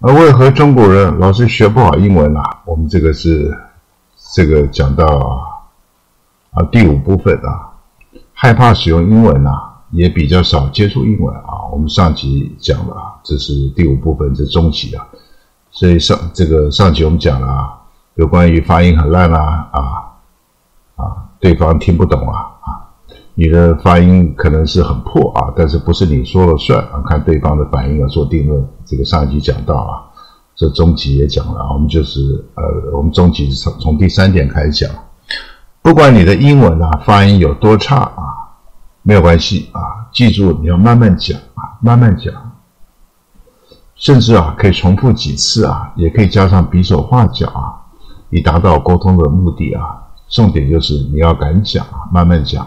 而为何中国人老是学不好英文啊？我们这个是这个讲到啊第五部分啊，害怕使用英文啊，也比较少接触英文啊。我们上集讲了啊，这是第五部分，这中级啊。所以上这个上集我们讲了啊，有关于发音很烂啊啊啊，对方听不懂啊。你的发音可能是很破啊，但是不是你说了算啊？看对方的反应要做定论。这个上一集讲到啊，这中级也讲了，我们就是呃，我们中集从从第三点开始讲。不管你的英文啊发音有多差啊，没有关系啊，记住你要慢慢讲啊，慢慢讲，甚至啊可以重复几次啊，也可以加上比手画脚啊，以达到沟通的目的啊。重点就是你要敢讲啊，慢慢讲。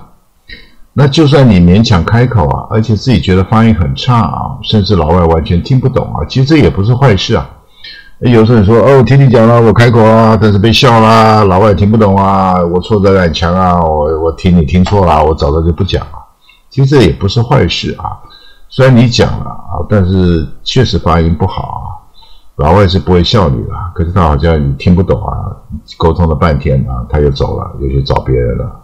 那就算你勉强开口啊，而且自己觉得发音很差啊，甚至老外完全听不懂啊，其实这也不是坏事啊。有时候你说哦，听你讲了，我开口啊，但是被笑啦，老外听不懂啊，我挫折感强啊，我我听你听错了，我早早就不讲了。其实这也不是坏事啊。虽然你讲了啊，但是确实发音不好啊，老外是不会笑你的。可是他好像你听不懂啊，沟通了半天啊，他又走了，又去找别人了。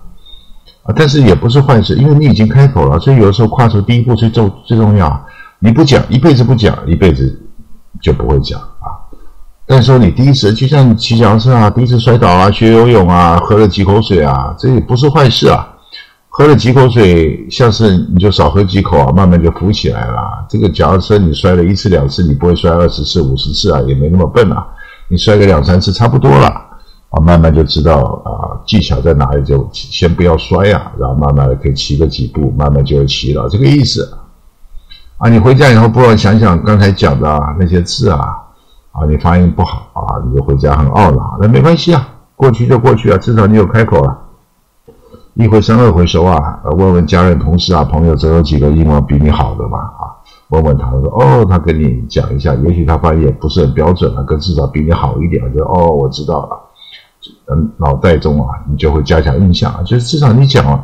啊，但是也不是坏事，因为你已经开口了，所以有的时候跨出第一步最重最重要。你不讲，一辈子不讲，一辈子就不会讲啊。但是说你第一次，就像骑脚踏车啊，第一次摔倒啊，学游泳啊，喝了几口水啊，这也不是坏事啊。喝了几口水，下次你就少喝几口啊，慢慢就浮起来了。这个脚踏车你摔了一次两次，你不会摔二十次五十次啊，也没那么笨啊，你摔个两三次差不多了。慢慢就知道啊，技巧在哪里，就先不要摔啊，然后慢慢的可以骑个几步，慢慢就会骑了，这个意思。啊，你回家以后，不妨想想刚才讲的那些字啊，啊，你发音不好啊，你就回家很懊恼，那没关系啊，过去就过去啊，至少你有开口了。一回生二回熟啊，问问家人同事啊朋友，总有几个英文比你好的嘛啊，问问他说哦，他跟你讲一下，也许他发音也不是很标准啊，可至少比你好一点，就哦，我知道了。嗯，脑袋中啊，你就会加强印象啊。就是至少你讲啊，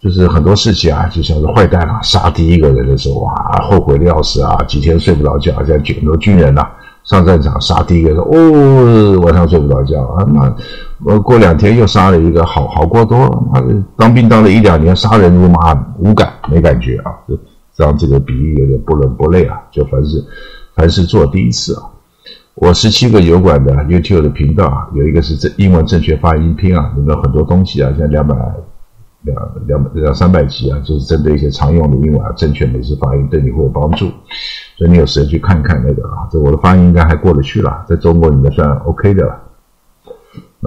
就是很多事情啊，就像是坏蛋啊，杀第一个人的时候啊，后悔的要死啊，几天睡不着觉。像很多军人呐，上战场杀第一个人，哦，晚上睡不着觉啊。那呃，过两天又杀了一个，好好过多。他当兵当了一两年，杀人如麻，无感没感觉啊。这样这个比喻有点不伦不类啊。就凡是凡是做第一次啊。我十七个油管的 YouTube 的频道啊，有一个是正英文正确发音拼啊，里面很多东西啊，像两百两两两三百集啊，就是针对一些常用的英文啊，正确美式发音对你会有帮助，所以你有时间去看看那个啊，这我的发音应该还过得去了，在中国应该算 OK 的了，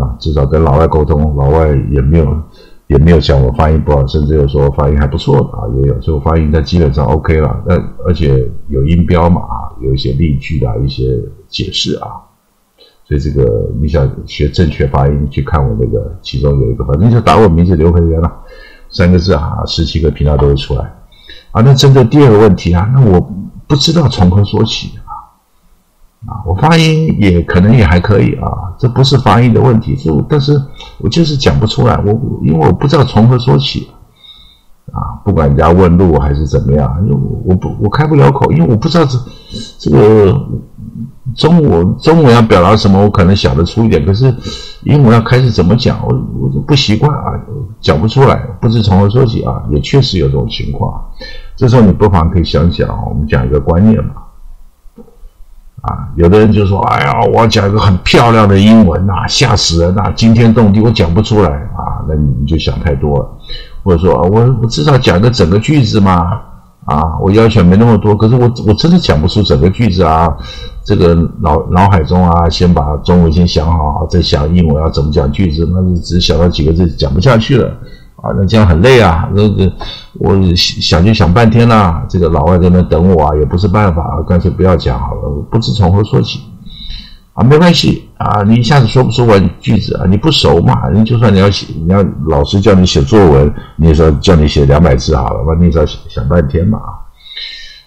啊，至少跟老外沟通，老外也没有。也没有讲我发音不好，甚至有说发音还不错的啊，也有，所以我发音在基本上 OK 了。那而且有音标嘛，有一些例句啊，一些解释啊，所以这个你想学正确发音，去看我那个，其中有一个，反正就打我名字刘培元了，三个字啊，十七个频道都会出来啊。那针对第二个问题啊，那我不知道从何说起。啊，啊我发音也可能也还可以啊，这不是发音的问题，就但是我就是讲不出来，我因为我不知道从何说起，啊，不管人家问路还是怎么样，因为我不我开不了口，因为我不知道这这个中文中文要表达什么，我可能想得出一点，可是英文要开始怎么讲，我我不习惯啊，讲不出来，不知从何说起啊，也确实有这种情况，这时候你不妨可以想想，我们讲一个观念嘛。啊，有的人就说：“哎呀，我要讲一个很漂亮的英文呐，吓死人呐，惊天动地，我讲不出来啊。”那你就想太多了。或者说，我我至少讲个整个句子嘛，啊，我要求没那么多，可是我我真的讲不出整个句子啊。这个脑脑海中啊，先把中文先想好，再想英文要怎么讲句子，那是只想到几个字，讲不下去了。啊，那这样很累啊！那个我想就想半天啦，这个老外在那等我啊，也不是办法，干脆不要讲好了，不知从何说起。啊，没关系啊，你一下子说不出完句子啊，你不熟嘛，你就算你要写，你要老师叫你写作文，你也说叫你写两百字好了，那你只要想半天嘛。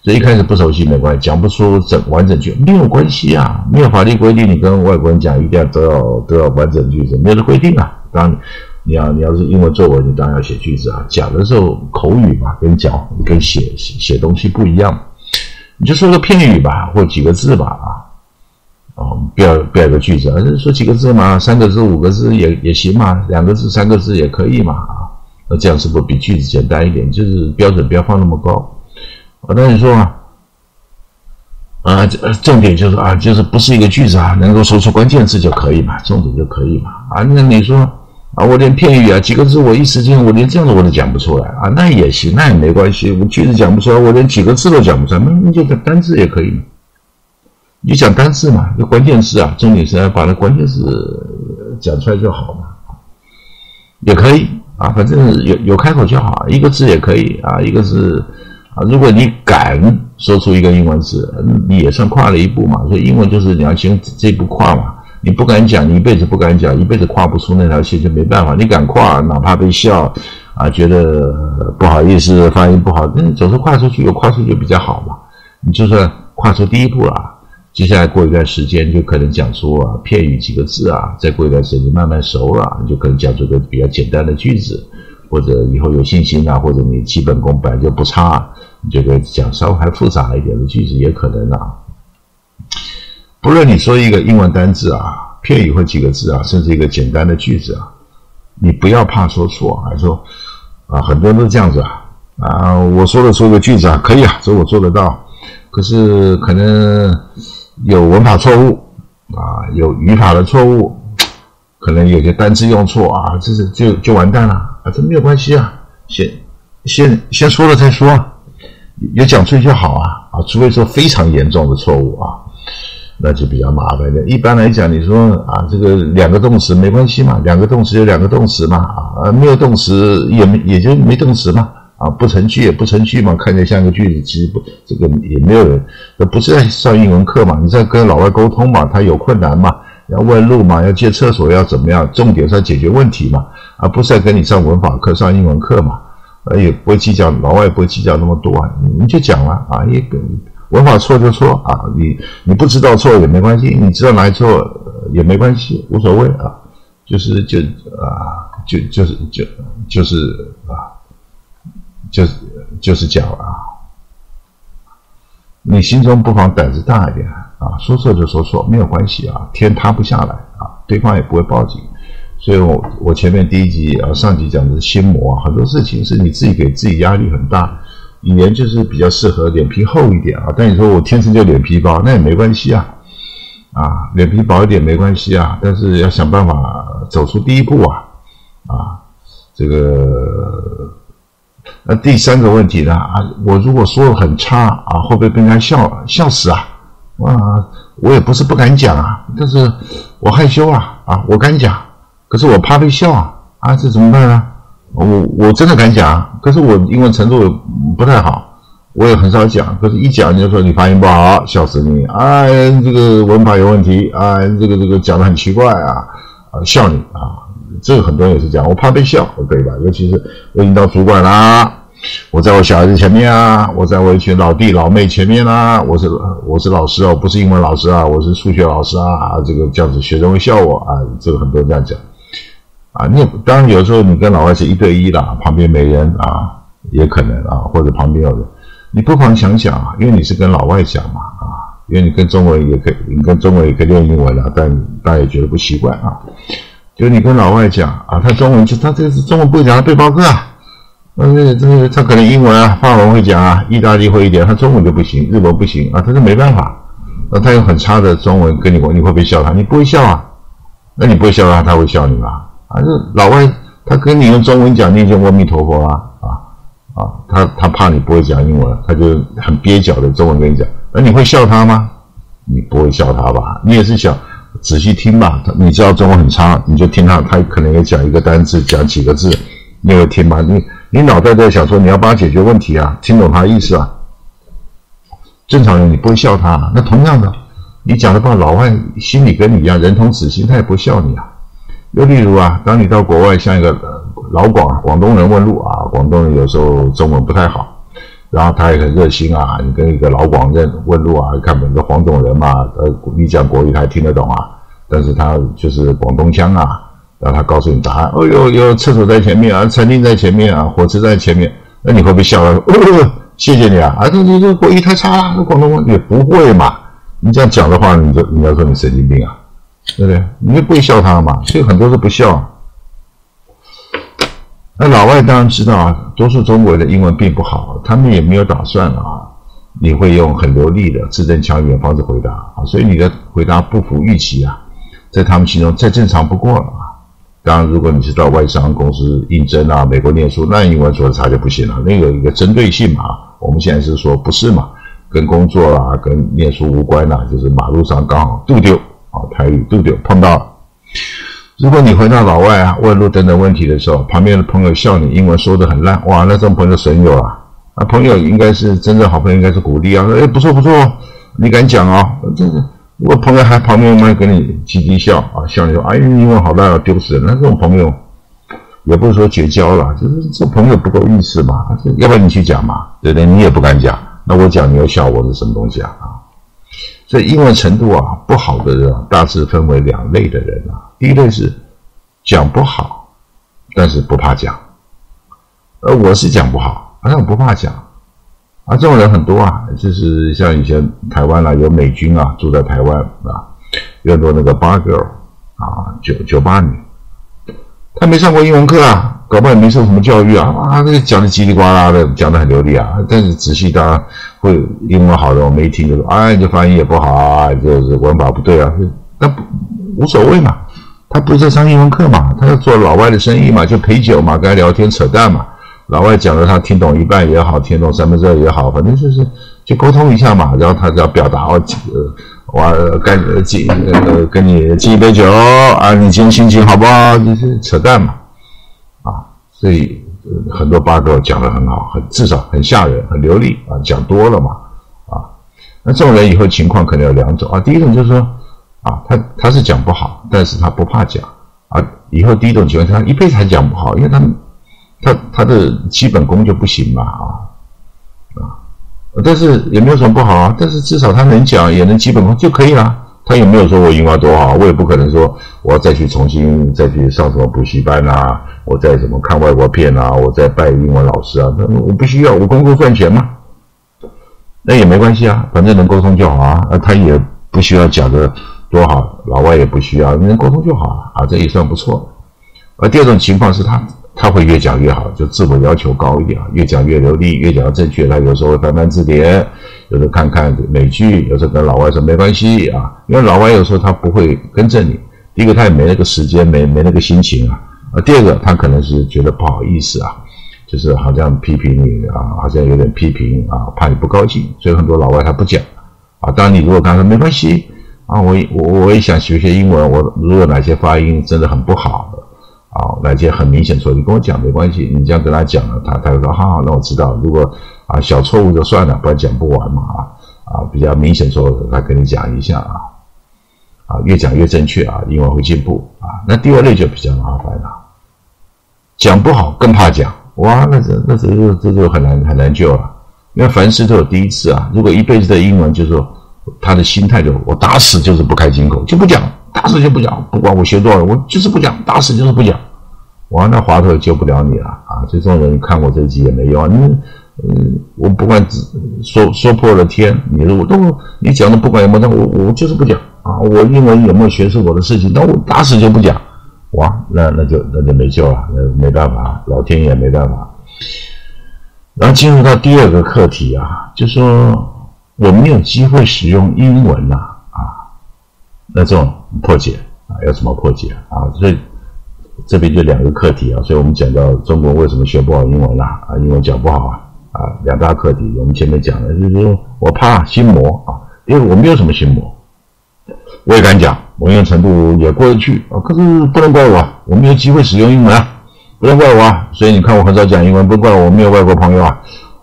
所以一开始不熟悉没关系，讲不出整完整句没有关系啊，没有法律规定你跟外国人讲一定要都要都要完整句子，没有的规定啊，当然。你要你要是英文作文，你当然要写句子啊。讲的时候口语嘛，跟讲跟写写东西不一样，你就说个片语吧，或几个字吧啊。不要不要个句子啊，说几个字嘛，三个字、五个字也也行嘛，两个字、三个字也可以嘛啊，那这样是不是比句子简单一点？就是标准不要放那么高。啊，那你说啊，啊，重点就是啊，就是不是一个句子啊，能够说出关键字就可以嘛，重点就可以嘛啊，那你说啊，我连片语啊几个字我一时间我连这样子我都讲不出来啊，那也行，那也没关系，我句子讲不出来，我连几个字都讲不出来，那那就单字也可以。你讲单词嘛，就关键词啊，重点是要把那关键词讲出来就好嘛，也可以啊，反正有有开口就好，一个字也可以啊，一个字啊，如果你敢说出一个英文字，你也算跨了一步嘛。所以英文就是你要先这步跨嘛，你不敢讲，你一辈子不敢讲，一辈子跨不出那条线就没办法。你敢跨，哪怕被笑啊，觉得不好意思，发音不好，那总是跨出去，有跨出去比较好嘛。你就算跨出第一步了。接下来过一段时间，就可能讲出啊片语几个字啊，再过一段时间慢慢熟了，你就可能讲出个比较简单的句子，或者以后有信心啊，或者你基本功本来就不差，你就可以讲稍微还复杂一点的句子也可能啊。不论你说一个英文单字啊，片语或几个字啊，甚至一个简单的句子啊，你不要怕说错，还说啊，很多人都这样子啊啊，我说的说个句子啊，可以啊，这我做得到，可是可能。有文法错误啊，有语法的错误，可能有些单词用错啊，这是就就完蛋了啊！这没有关系啊，先先先说了再说，有讲出就好啊啊！除非说非常严重的错误啊，那就比较麻烦的。一般来讲，你说啊，这个两个动词没关系嘛，两个动词有两个动词嘛啊，没有动词也没也就没动词嘛。啊，不成句也不成句嘛，看起来像个句子，其实不，这个也没有人，这不是在上英文课嘛？你在跟老外沟通嘛？他有困难嘛？要问路嘛？要借厕所要怎么样？重点是要解决问题嘛？而不是在跟你上文法课、上英文课嘛？呃，也不会计较，老外不会计较那么多啊，你就讲了啊，一个文法错就错啊，你你不知道错也没关系，你知道哪里错也没关系，无所谓啊，就是就啊，就就是就就是啊。就是就是讲啊，你心中不妨胆子大一点啊，说错就说错，没有关系啊，天塌不下来啊，对方也不会报警。所以我我前面第一集啊，上集讲的是心魔啊，很多事情是你自己给自己压力很大。语言就是比较适合脸皮厚一点啊，但你说我天生就脸皮薄，那也没关系啊，啊，脸皮薄一点没关系啊，但是要想办法走出第一步啊，啊，这个。那第三个问题呢？啊，我如果说的很差啊，会不会被人家笑笑死啊？啊，我也不是不敢讲啊，但是我害羞啊啊，我敢讲，可是我怕被笑啊啊，这怎么办呢？我我真的敢讲，可是我英文程度不太好，我也很少讲，可是一讲就说你发音不好，笑死你啊，这个文法有问题啊，这个这个讲的很奇怪啊啊，笑你啊。这个很多人也是讲，我怕被笑，对吧？尤其是我已经到主管啦，我在我小孩子前面啊，我在我一群老弟老妹前面啊，我是我是老师哦，不是英文老师啊，我是数学老师啊，这个这样子学生会笑我啊，这个很多人这样讲啊。你当然有时候你跟老外是一对一啦，旁边没人啊，也可能啊，或者旁边有人，你不妨想想啊，因为你是跟老外讲嘛啊，因为你跟中文也可以，你跟中文也可以练英文啊，但大家也觉得不习惯啊。就你跟老外讲啊，他中文就他这个是中文不会讲，他背包客啊，那这这他可能英文啊、法文会讲啊，意大利会一点，他中文就不行，日文不行啊，他就没办法。那他用很差的中文跟你讲，你会不会笑他？你不会笑啊？那你不会笑他，他会笑你吗？啊，这老外他跟你用中文讲，念经阿弥陀佛啊啊啊，他他怕你不会讲英文，他就很蹩脚的中文跟你讲，那你会笑他吗？你不会笑他吧？你也是想。仔细听吧，你知道中文很差，你就听他，他可能也讲一个单字，讲几个字，你会听吧？你你脑袋在想说你要帮他解决问题啊，听懂他的意思啊？正常人你不会笑他，那同样的，你讲的话，老外心里跟你一样，人同此心，他也不笑你啊。又例如啊，当你到国外向一个老广广东人问路啊，广东人有时候中文不太好。然后他也很热心啊，你跟一个老广认问路啊，看本个黄种人嘛，呃，你讲国语他还听得懂啊，但是他就是广东腔啊，然后他告诉你答案，哦哟哟，厕所在前面啊，餐厅在前面啊，火车在前面，那你会不会笑？哦，谢谢你啊，啊，这这这国语太差了，广东话也不会嘛，你这样讲的话，你就你要说你神经病啊，对不对？你就不会笑他嘛，所以很多都不笑。那老外当然知道啊，多数中国的英文并不好，他们也没有打算啊，你会用很流利的字正腔圆方式回答啊，所以你的回答不符预期啊，在他们心中再正常不过了啊。当然，如果你是到外商公司应征啊，美国念书，那英文说的差就不行了，那个一个针对性嘛。我们现在是说不是嘛，跟工作啊、跟念书无关呐，就是马路上刚好杜丢啊，台语杜丢碰到。如果你回到老外啊问路等等问题的时候，旁边的朋友笑你英文说的很烂，哇，那这种朋友损友啊！啊，朋友应该是真正好朋友，应该是鼓励啊，哎，不错不错，你敢讲啊？这个，如果朋友还旁边慢跟你叽叽笑啊，笑你说，哎，英文好烂啊，丢死人！那这种朋友也不是说绝交了，就是这朋友不够意思嘛，要不然你去讲嘛，对不对？你也不敢讲，那我讲你又笑我是什么东西啊？啊，所以英文程度啊不好的人，大致分为两类的人啊。第一类是讲不好，但是不怕讲，呃我是讲不好，但我不怕讲，啊，这种人很多啊，就是像以前台湾啦，有美军啊住在台湾啊，有很多那个八 girl 啊，九九八女，他没上过英文课啊，搞不好也没受什么教育啊，啊，这个讲的叽里呱啦的，讲的很流利啊，但是仔细大家会英文好的，我没听就说，哎，这发音也不好啊，就是文法不对啊，那不无所谓嘛。他不是在上英文课嘛？他要做老外的生意嘛？就陪酒嘛，跟他聊天扯淡嘛。老外讲的他听懂一半也好，听懂三分之二也好，反正就是就沟通一下嘛。然后他只要表达哦，呃，我干敬呃跟你敬一杯酒啊，你今天心情好不好？就是扯淡嘛，啊，所以很多八哥讲的很好，很至少很吓人，很流利啊，讲多了嘛，啊，那这种人以后情况可能有两种啊，第一种就是说。啊，他他是讲不好，但是他不怕讲啊。以后第一种情况，他一辈子还讲不好，因为他他他的基本功就不行嘛啊啊。但是也没有什么不好啊，但是至少他能讲，也能基本功就可以了。他也没有说我英文多好，我也不可能说我要再去重新再去上什么补习班啊，我再怎么看外国片啊，我再拜英文老师啊，那我不需要，我工作赚钱嘛，那也没关系啊，反正能沟通就好啊。啊，他也不需要讲的。多好，老外也不需要，能沟通就好了啊，这也算不错。而第二种情况是他他会越讲越好，就自我要求高一点啊，越讲越流利，越讲越正确。他有时候会翻翻字典，有时候看看美剧，有时候跟老外说没关系啊，因为老外有时候他不会跟着你。第一个他也没那个时间，没没那个心情啊。啊，第二个他可能是觉得不好意思啊，就是好像批评你啊，好像有点批评啊，怕你不高兴，所以很多老外他不讲啊。当然你如果跟他说没关系。啊，我我我也想学学英文。我如果哪些发音真的很不好的，啊，哪些很明显错，你跟我讲没关系。你这样跟他讲了，他他就说好，那我知道。如果啊小错误就算了，不然讲不完嘛啊啊，比较明显错误，他跟你讲一下啊啊，越讲越正确啊，英文会进步啊。那第二类就比较麻烦了，讲不好更怕讲，哇，那这那这就这就很难很难救了，因为凡事都有第一次啊。如果一辈子的英文就是说。他的心态就我打死就是不开金口，就不讲，打死就不讲，不管我学多少，我就是不讲，打死就是不讲。哇，那滑头救不了你了啊！这种人看我这集也没用啊。你，嗯，我不管说说破了天，你我都你讲的不管有没有，我我就是不讲啊。我英文有没有学是我的事情，那我打死就不讲。哇，那那就那就没救了，那没办法，老天爷没办法。然后进入到第二个课题啊，就说。我没有机会使用英文呐，啊，那这种破解啊，要怎么破解啊？所以这边就两个课题啊，所以我们讲到中国为什么学不好英文啦？啊，英文讲不好啊，啊，两大课题。我们前面讲的就是说我怕心魔啊，因为我没有什么心魔，我也敢讲，我英文程度也过得去啊。可是不能怪我，我没有机会使用英文啊，不能怪我啊。所以你看我很少讲英文，不怪我没有外国朋友啊。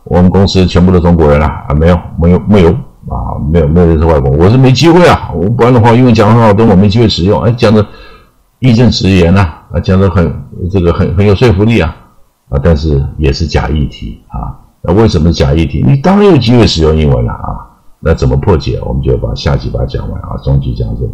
我们公司全部都中国人了啊，没有，没有，没有啊，没有，没有人是外国，我是没机会啊，我不然的话，因为讲很好，但我没机会使用，哎，讲的义正辞严呐，啊，讲的很这个很很有说服力啊，啊，但是也是假议题啊，那为什么假议题？你当然有机会使用英文了啊，那怎么破解？我们就把下集把它讲完啊，终集讲这里。